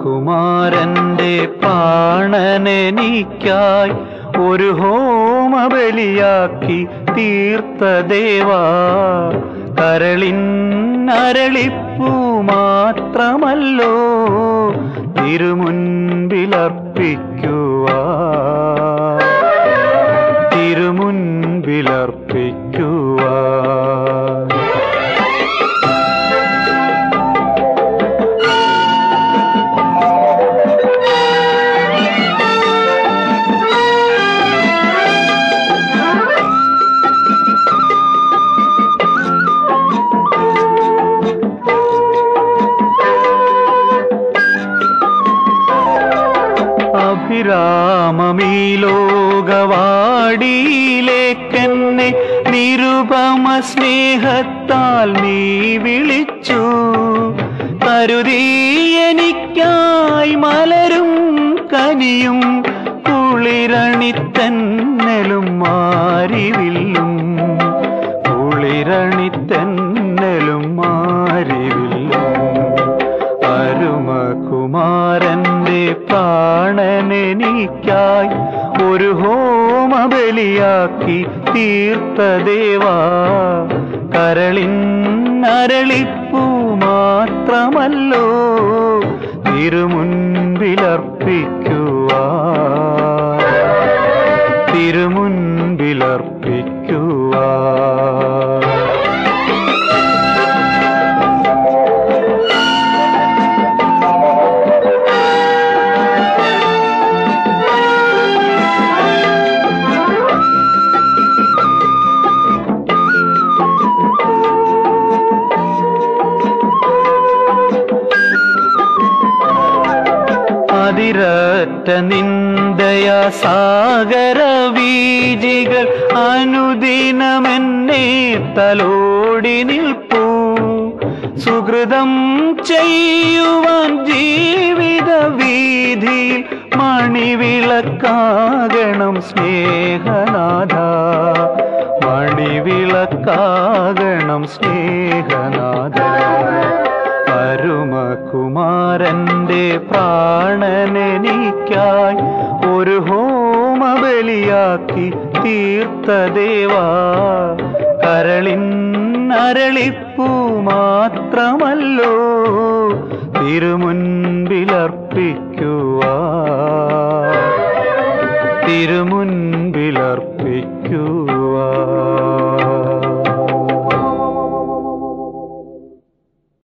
കുമാരന്റെ പ്രാണനെനിക്കായി ഒരു ഹോമബലിയാക്കി തീർത്ഥദേവാ കരളിൻ അരളിപ്പൂ മാത്രമല്ലോ തിരുമുൻപിലർപ്പിക്കുവാ അഭിരാമമീ ലോകവാടിയിലേക്കെന്നെ നിരുപമ സ്നേഹത്താൽ നീ വിളിച്ചു. കരുതി എനിക്കായി മലരും കനിയും കുളിരണിത്തന്നലും മാറിവില്ലും. കുളിരണിത്തന്നലും പ്രാണനെനിക്കായി ഒരു ഹോമബലിയാക്കി തീർത്ത ദേവാ. കരളിൻ അരളിപ്പൂ മാത്രമല്ലോ തിരുമുൻപിലർപ്പിക്കുവാ തിരുമുൻപിലർപ്പിക്കുവാ അതിരറ്റ നിന്ദയ സാഗര വീജികൾ അനുദിനമെന്നെ തലോടി നിൽപ്പൂ. സുഹൃതം ചെയ്യുവാൻ ജീവിത വീതിയിൽ മണിവിളക്കാകണം സ്നേഹനാഥ. മണിവിളക്കാകണം സ്നേഹനാഥ. ഒരു ഹോമബലിയാക്കി തീർത്ത ദേവാ കരളിൻ അരളിപ്പൂ മാത്രമല്ലോ തിരുമുൻപിലർപ്പിക്കുവാ. തിരുമുൻപിലർപ്പിക്കുവാ.